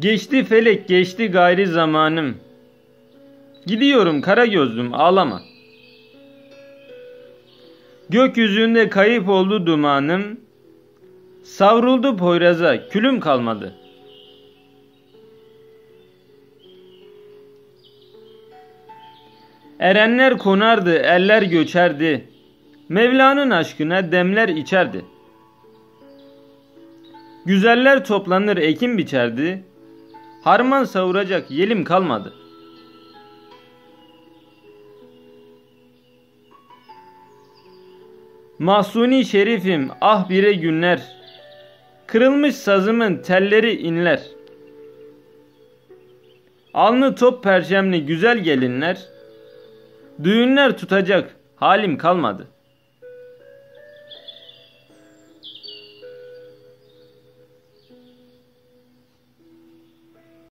Geçti felek geçti gayri zamanım. Gidiyorum kara gözlüm ağlama. Gökyüzünde kayıp oldu dumanım. Savruldu Poyraz'a külüm kalmadı. Erenler konardı, eller göçerdi. Mevla'nın aşkına demler içerdi. Güzeller toplanır ekim biçerdi. Harman savuracak yelim kalmadı. Mahsuni şerifim ah bire günler. Kırılmış sazımın telleri inler. Alnı top perçemli güzel gelinler. Düğünler tutacak halim kalmadı.''